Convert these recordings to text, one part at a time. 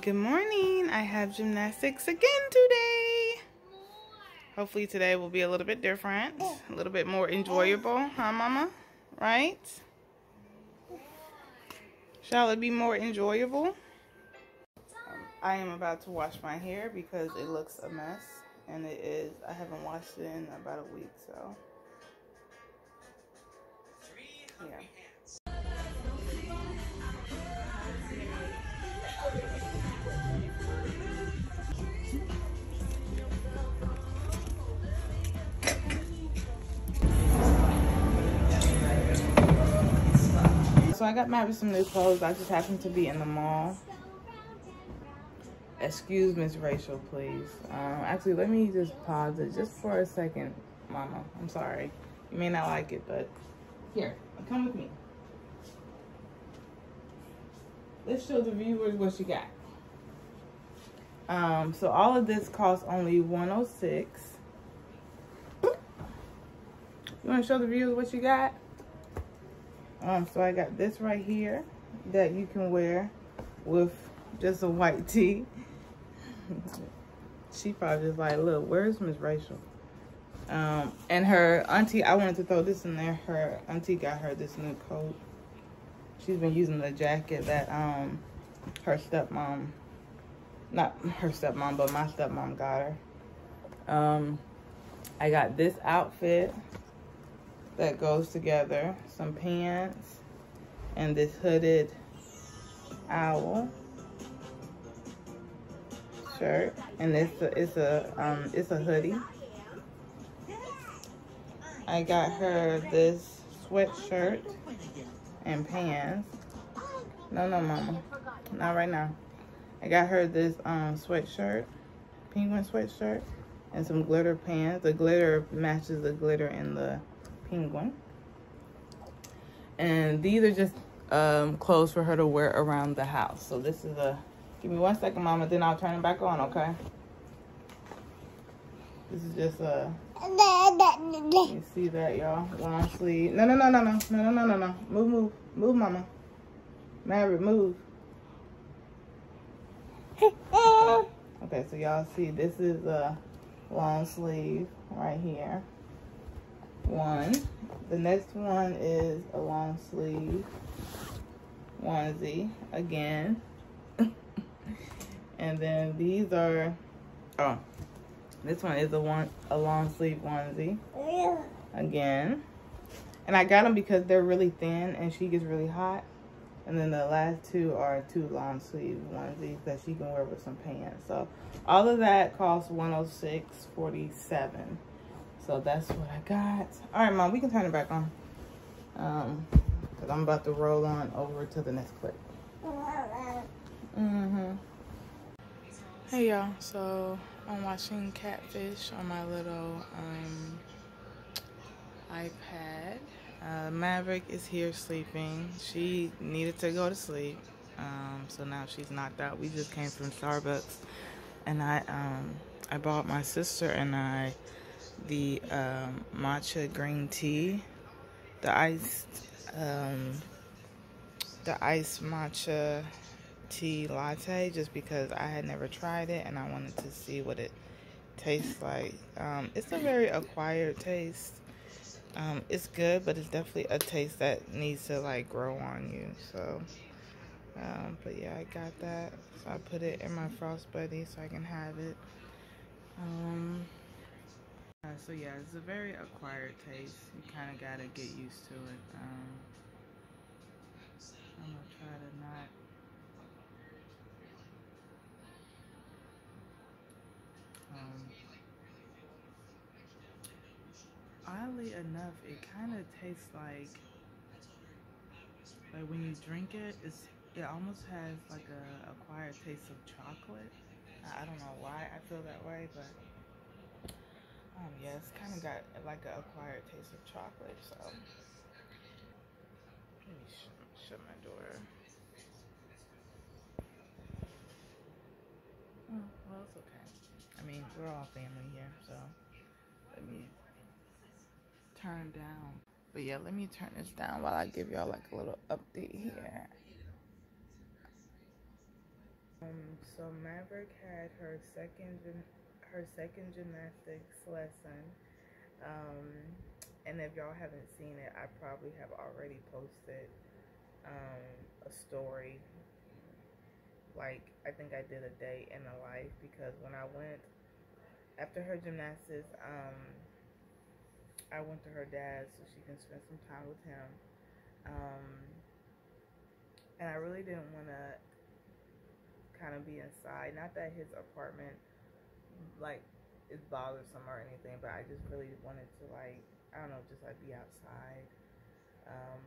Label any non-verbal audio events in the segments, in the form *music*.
Good morning. I have gymnastics again today. Hopefully today will be a little bit different, a little bit more enjoyable, huh mama? Right? Shall it be more enjoyable? I am about to wash my hair because it looks a mess and it is, I haven't washed it in about a week, so. Yeah. I got Maverick some new clothes. I just happened to be in the mall. Excuse Miss Rachel, please. Um, actually, let me just pause it just for a second, Mama. I'm sorry. You may not like it, but here, come with me. Let's show the viewers what you got. Um, so all of this costs only 106. You want to show the viewers what you got? Um, so I got this right here that you can wear with just a white *laughs* tee. she probably just like, look, where's Miss Rachel? Um, and her auntie, I wanted to throw this in there. Her auntie got her this new coat. She's been using the jacket that um her stepmom, not her stepmom, but my stepmom got her. Um, I got this outfit that goes together. Some pants and this hooded owl shirt. And it's a, it's a, um, it's a hoodie. I got her this sweatshirt and pants. No, no, mama. Not right now. I got her this um, sweatshirt, penguin sweatshirt, and some glitter pants. The glitter matches the glitter in the penguin. And these are just um, clothes for her to wear around the house. So this is a, give me one second, mama, then I'll turn it back on, okay? This is just a, you see that, y'all? Long sleeve. No, no, no, no, no, no, no, no, no, no. Move, move, move, mama. Maverick, move. Okay, so y'all see this is a long sleeve right here one. The next one is a long sleeve onesie again. *laughs* and then these are, oh, this one is a one a long sleeve onesie again. And I got them because they're really thin and she gets really hot. And then the last two are two long sleeve onesies that she can wear with some pants. So all of that costs 106.47. So that's what I got. All right, Mom, we can turn it back on. Um, because I'm about to roll on over to the next clip. Mm-hmm. Hey, y'all. So I'm watching Catfish on my little um, iPad. Uh, Maverick is here sleeping. She needed to go to sleep. Um, so now she's knocked out. We just came from Starbucks. And I, um, I bought my sister and I the um, matcha green tea, the iced, um, the iced matcha tea latte, just because I had never tried it and I wanted to see what it tastes like. Um, it's a very acquired taste. Um, it's good, but it's definitely a taste that needs to like grow on you. So, um, but yeah, I got that. So I put it in my Frost Buddy so I can have it. Um, uh, so yeah, it's a very acquired taste. You kind of gotta get used to it. Um, I'm gonna try to not. Um, oddly enough, it kind of tastes like like when you drink it, it's it almost has like a acquired taste of chocolate. I, I don't know why I feel that way, but. Um, yeah, it's kind of got like an acquired taste of chocolate, so. Let me sh shut my door. Oh, well, it's okay. I mean, we're all family here, so let me turn down. But yeah, let me turn this down while I give y'all like a little update here. Um, so Maverick had her second her second gymnastics lesson. Um, and if y'all haven't seen it, I probably have already posted um, a story. Like I think I did a day in a life because when I went after her gymnastics, um, I went to her dad so she can spend some time with him. Um, and I really didn't want to kind of be inside. Not that his apartment like it's bothersome or anything, but I just really wanted to like I don't know, just like be outside. Um,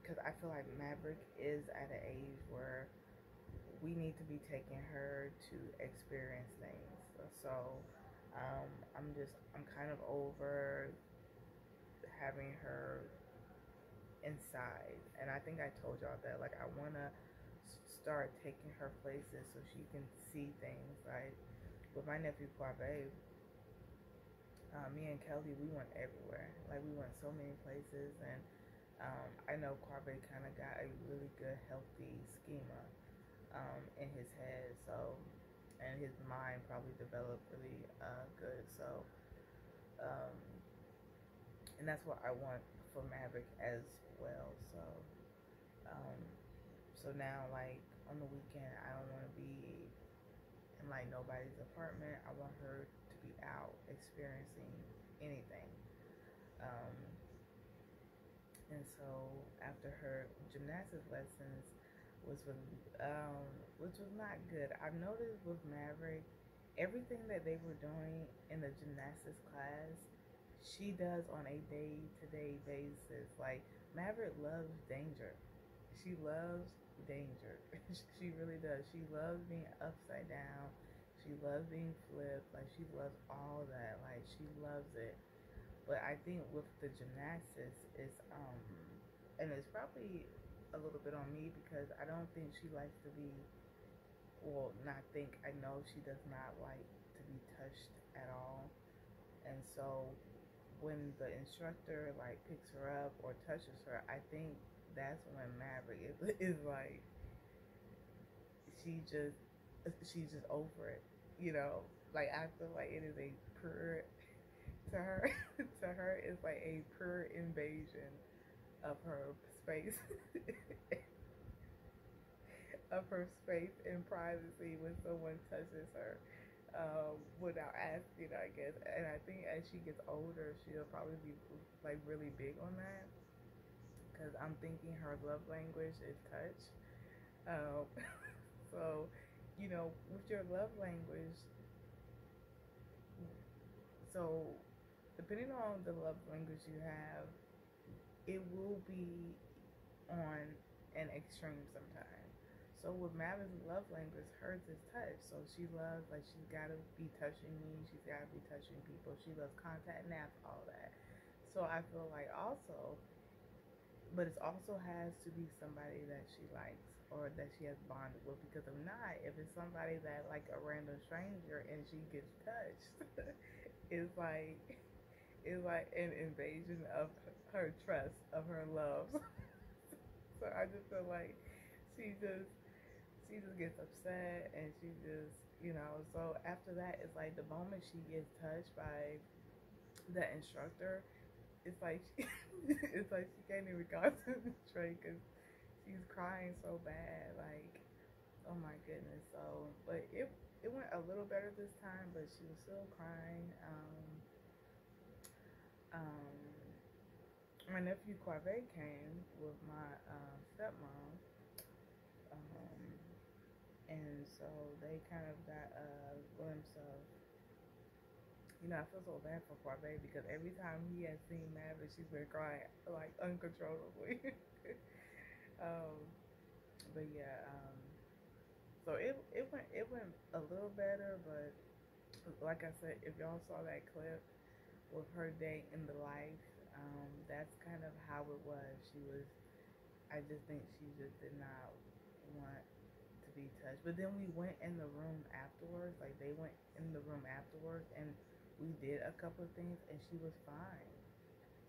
because I feel like Maverick is at an age where we need to be taking her to experience things. So um, I'm just I'm kind of over having her inside, and I think I told y'all that like I want to start taking her places so she can see things like with my nephew Quavay, uh, me and Kelly, we went everywhere. Like we went so many places, and um, I know Quavay kind of got a really good, healthy schema um, in his head. So, and his mind probably developed really uh, good. So, um, and that's what I want for Maverick as well. So, um, so now like on the weekend, I don't want to be like nobody's apartment. I want her to be out experiencing anything. Um, and so after her gymnastics lessons was um, which was not good. I've noticed with Maverick, everything that they were doing in the gymnastics class, she does on a day to day basis. Like Maverick loves danger. She loves danger. *laughs* she really does. She loves being upside down. She loves being flipped. Like she loves all that. Like she loves it. But I think with the gymnastics, it's um, and it's probably a little bit on me because I don't think she likes to be. Well, not think. I know she does not like to be touched at all. And so when the instructor like picks her up or touches her, I think that's when Maverick is, *laughs* is like she just she's just over it, you know. Like I feel like it is a pure to her *laughs* to her it's like a pure invasion of her space *laughs* of her space and privacy when someone touches her um, without asking, I guess. And I think as she gets older, she'll probably be like really big on that because I'm thinking her love language is touch. Um, *laughs* so, you know, with your love language, so depending on the love language you have, it will be on an extreme sometimes. So with Mavin's love language, hers is touch. So she loves like she's gotta be touching me, she's gotta be touching people, she loves contact naps, all that. So I feel like also but it also has to be somebody that she likes or that she has bonded with because if not if it's somebody that like a random stranger and she gets touched *laughs* it's like it's like an invasion of her trust of her love. *laughs* So i just feel like she just she just gets upset and she just you know so after that it's like the moment she gets touched by the instructor it's like she, *laughs* it's like she can't even concentrate *laughs* because she's crying so bad. Like, oh my goodness. So, but it it went a little better this time, but she was still crying. Um, um, my nephew Quavay came with my uh, stepmom, um, and so they kind of got a glimpse of you know, I feel so bad for Quavay because every time he has seen Maverick, she's been crying like uncontrollably. *laughs* um, but yeah, um, so it it went it went a little better, but like I said, if y'all saw that clip with her day in the life, um, that's kind of how it was. She was, I just think she just did not want to be touched. But then we went in the room afterwards, like they went in the room afterwards, and we did a couple of things and she was fine.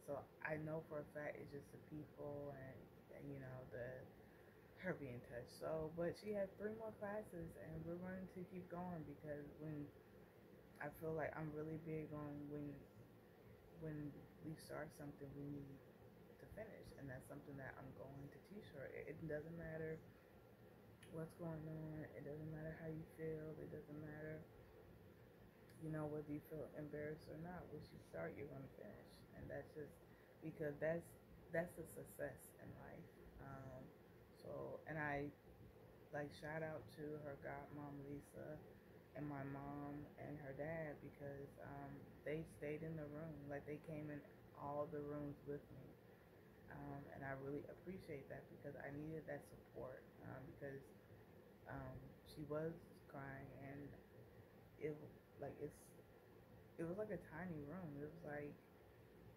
So I know for a fact it's just the people and, and you know the her being touched. So, but she has three more classes, and we're going to keep going because when I feel like I'm really big on when when we start something, we need to finish, and that's something that I'm going to teach her. It, it doesn't matter what's going on. It doesn't matter how you feel. It doesn't matter, you know, whether you feel embarrassed or not. Once you start, you're going to finish, and that's just because that's that's a success in life. Um, so, and I like shout out to her godmom Lisa and my mom and her dad because um, they stayed in the room. Like they came in all the rooms with me. Um, and I really appreciate that because I needed that support um, because um, she was crying and it like it's it was like a tiny room. It was like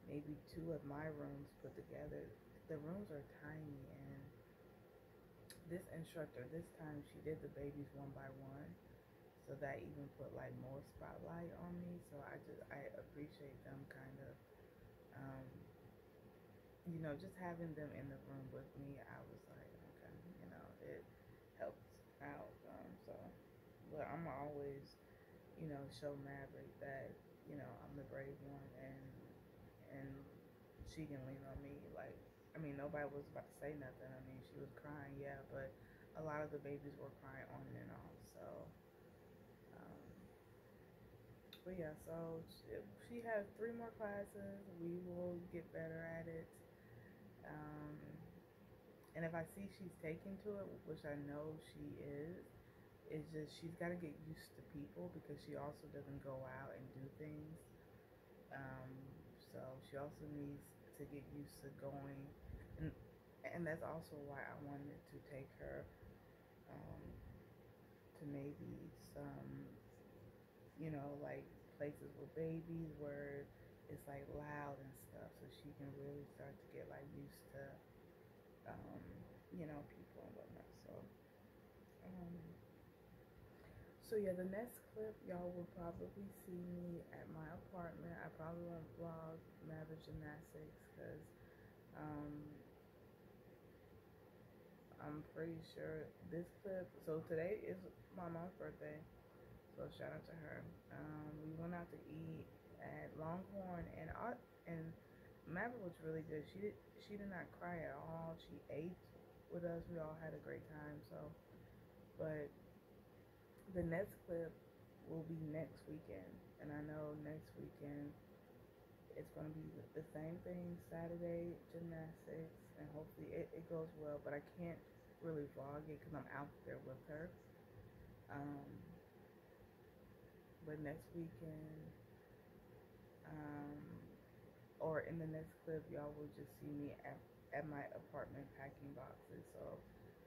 maybe two of my rooms put together. The rooms are tiny and this instructor this time she did the babies one by one so that even put like more spotlight on me so i just i appreciate them kind of um, you know just having them in the room with me i was like okay you know it helped out um, so but i'm always know show maverick that you know i'm the brave one and and she can lean on me like I mean, nobody was about to say nothing. I mean, she was crying, yeah, but a lot of the babies were crying on and off. So, um, but yeah, so she, she has three more classes. We will get better at it. Um, and if I see she's taking to it, which I know she is, just she's got to get used to people because she also doesn't go out and do things. Um, so she also needs to get used to going, and and that's also why I wanted to take her um, to maybe some, you know, like places with babies where it's like loud and stuff, so she can really start to get like used to, um, you know, people and whatnot. So. Um, so yeah, the next clip, y'all will probably see me at my apartment. I probably won't vlog Maverick Gymnastics because um, I'm pretty sure this clip, so today is my mom's birthday. So shout out to her. Um, we went out to eat at Longhorn and I, and Maverick was really good. She did she did not cry at all. She ate with us. We all had a great time. So, but the next clip will be next weekend. And I know next weekend it's going to be the same thing Saturday gymnastics, and hopefully it, it goes well. But I can't really vlog it because I'm out there with her. Um, but next weekend, um, or in the next clip, y'all will just see me at, at my apartment packing boxes. So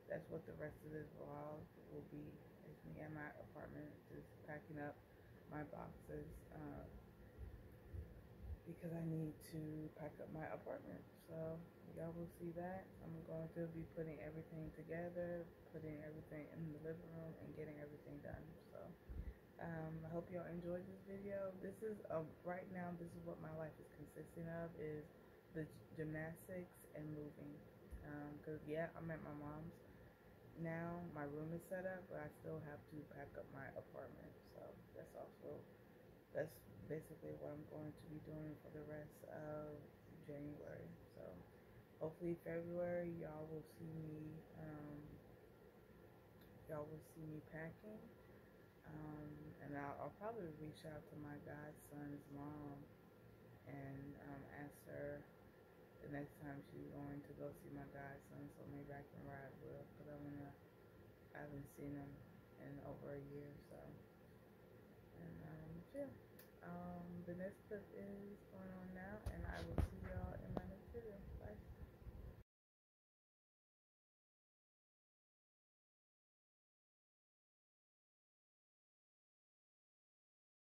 that's what the rest of this vlog will be. It's me at my apartment just packing up my boxes uh, because I need to pack up my apartment. So y'all will see that. I'm going to be putting everything together, putting everything in the living room and getting everything done. So um, I hope y'all enjoyed this video. This is, uh, right now, this is what my life is consisting of is the gymnastics and moving. Because, um, yeah, I'm at my mom's now my room is set up, but I still have to pack up my apartment. So that's also that's basically what I'm going to be doing for the rest of January. So hopefully February y'all will see me um, y'all will see me packing. Um, and I'll, I'll, probably reach out to my godson's mom and um, ask her the next time she's going to go see my godson, so maybe I can ride with because I wanna. I haven't seen him in over a year, so. And um, yeah, um, the next clip is